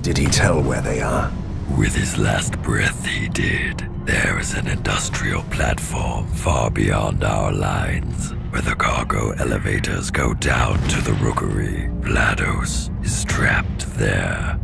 Did he tell where they are? With his last breath, he did. There is an industrial platform far beyond our lines, where the cargo elevators go down to the rookery. Vlados is trapped there.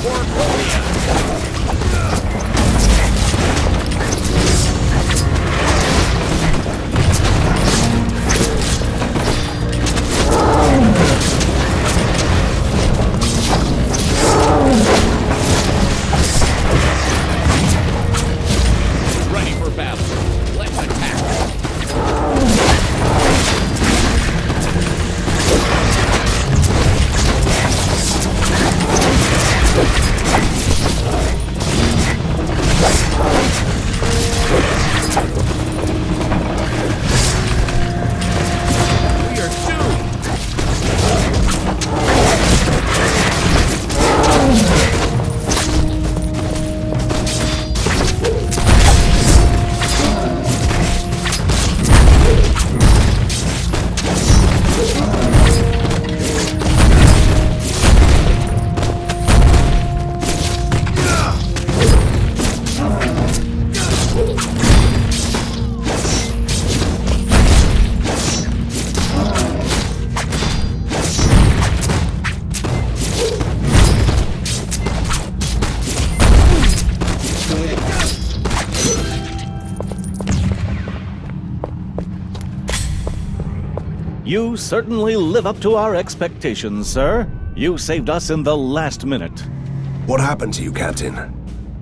Freedom You certainly live up to our expectations, sir. You saved us in the last minute. What happened to you, Captain?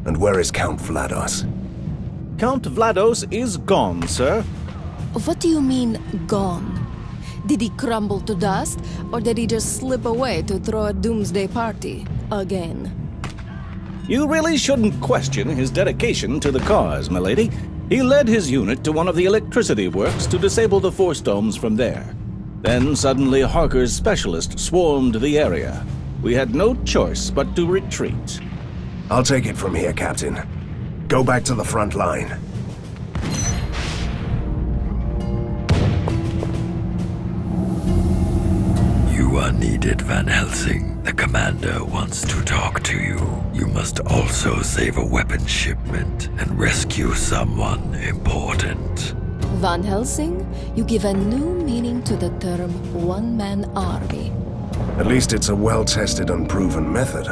And where is Count Vlados? Count Vlados is gone, sir. What do you mean, gone? Did he crumble to dust, or did he just slip away to throw a doomsday party? Again. You really shouldn't question his dedication to the cause, milady. He led his unit to one of the electricity works to disable the force domes from there. Then suddenly Harker's specialist swarmed the area. We had no choice but to retreat. I'll take it from here, Captain. Go back to the front line. You are needed, Van Helsing. The commander wants to talk to you. You must also save a weapon shipment and rescue someone important. Van Helsing, you give a new meaning to the term one man army. At least it's a well tested and proven method.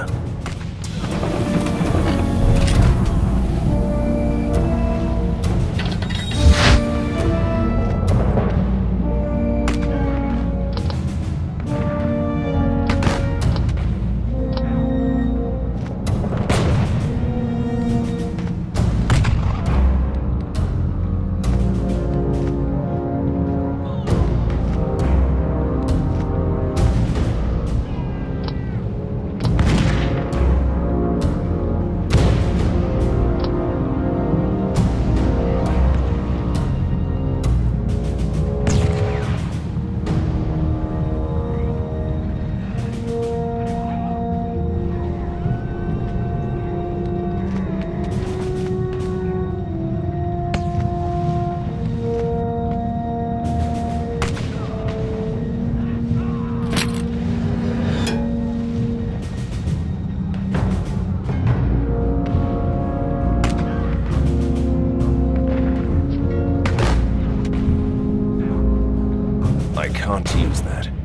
Can't use that.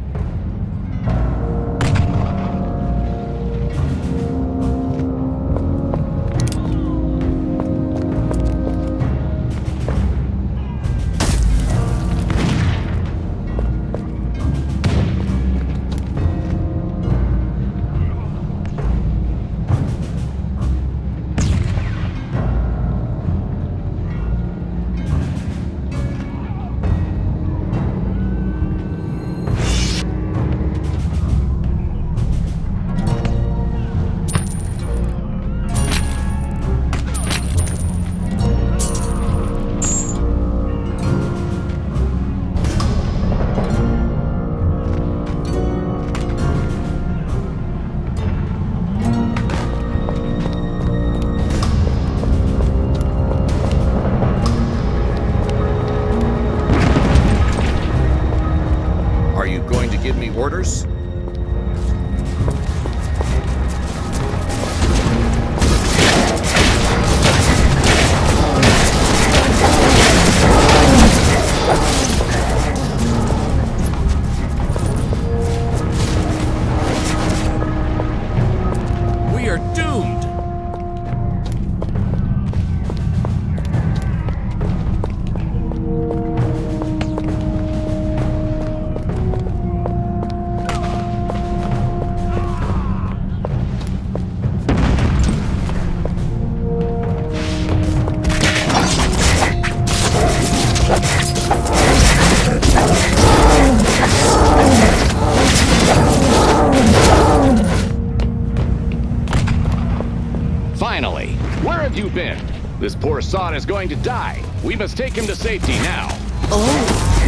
Finally! Where have you been? This poor sod is going to die. We must take him to safety now. Oh,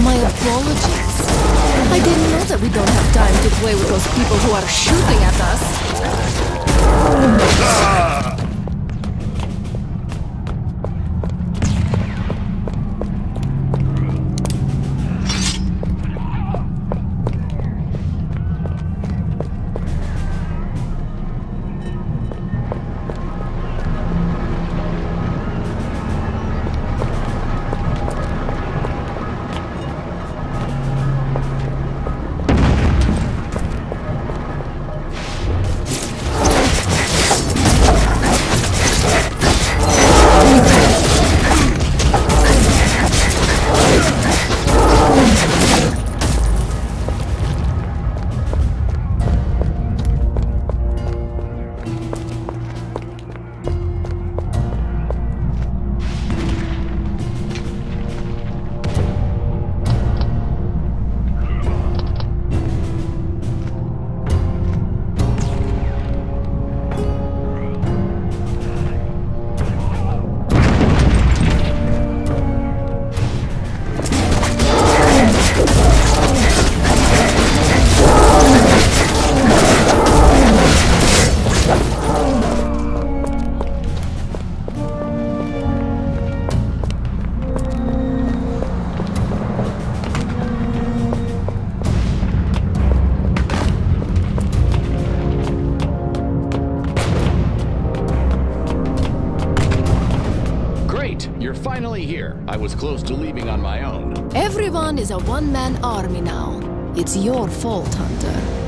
my apologies. I didn't know that we don't have time to play with those people who are shooting at us. you're Everyone is a one man army now. It's your fault, Hunter.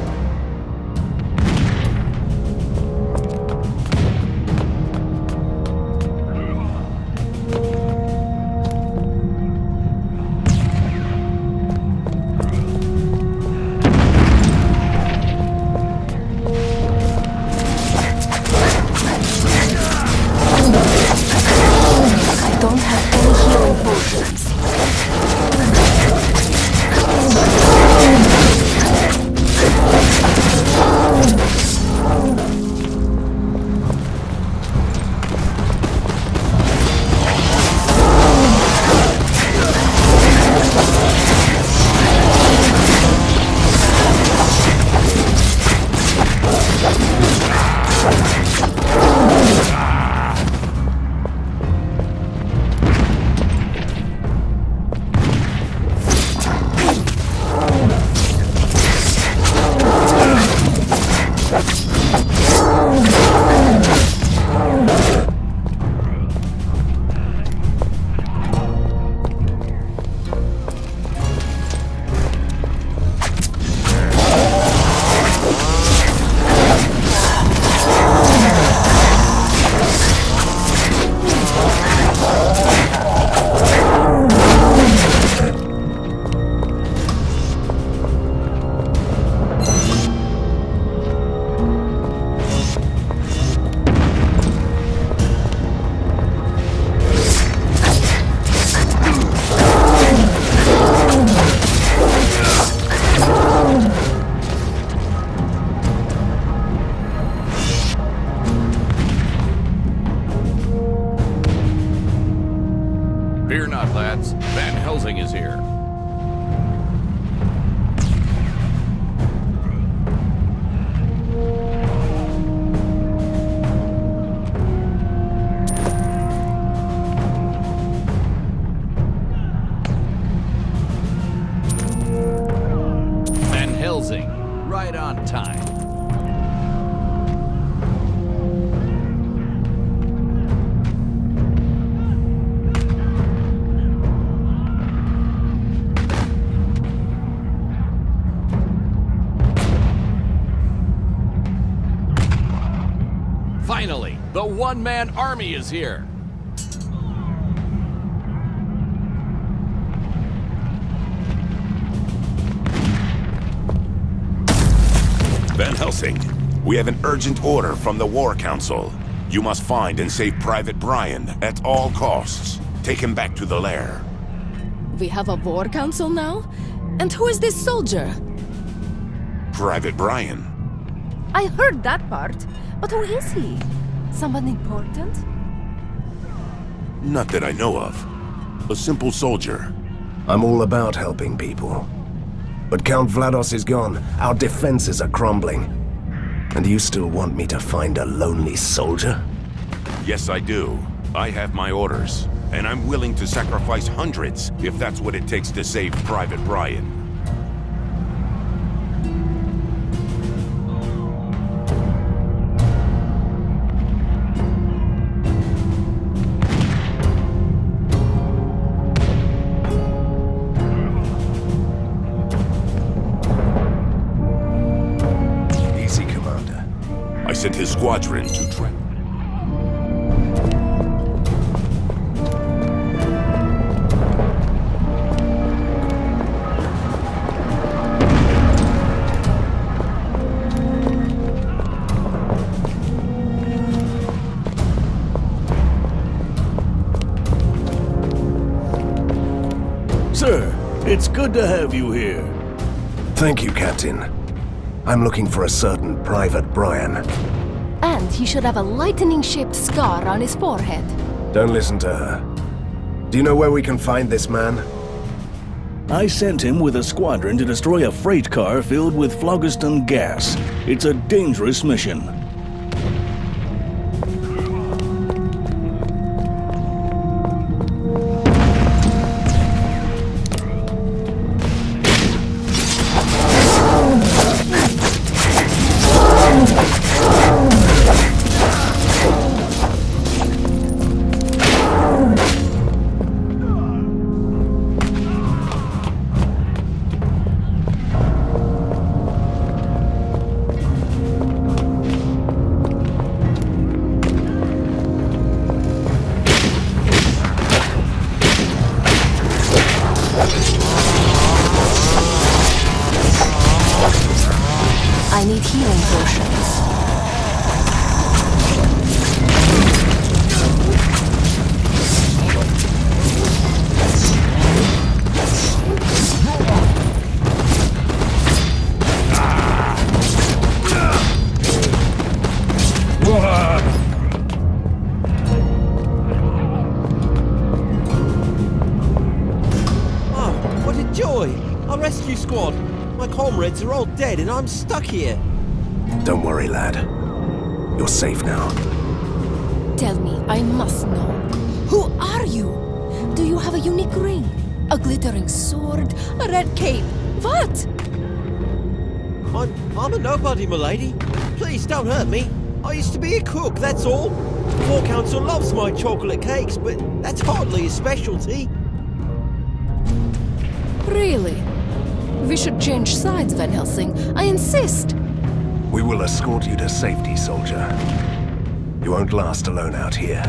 One-man army is here. Van Helsing, we have an urgent order from the War Council. You must find and save Private Brian at all costs. Take him back to the lair. We have a war council now? And who is this soldier? Private Brian? I heard that part, but who is he? Someone important? Not that I know of. A simple soldier. I'm all about helping people. But Count Vlados is gone. Our defenses are crumbling. And you still want me to find a lonely soldier? Yes, I do. I have my orders. And I'm willing to sacrifice hundreds if that's what it takes to save Private Brian. Sent his squadron to track. Sir, it's good to have you here. Thank you, Captain. I'm looking for a certain Private Brian. And he should have a lightning shaped scar on his forehead. Don't listen to her. Do you know where we can find this man? I sent him with a squadron to destroy a freight car filled with phlogiston gas. It's a dangerous mission. Squad! My comrades are all dead and I'm stuck here. Don't worry, lad. You're safe now. Tell me, I must know. Who are you? Do you have a unique ring? A glittering sword? A red cape? What? I'm I'm a nobody, milady. Please don't hurt me. I used to be a cook, that's all. The War Council loves my chocolate cakes, but that's hardly a specialty. Really? We should change sides, Van Helsing. I insist. We will escort you to safety, soldier. You won't last alone out here.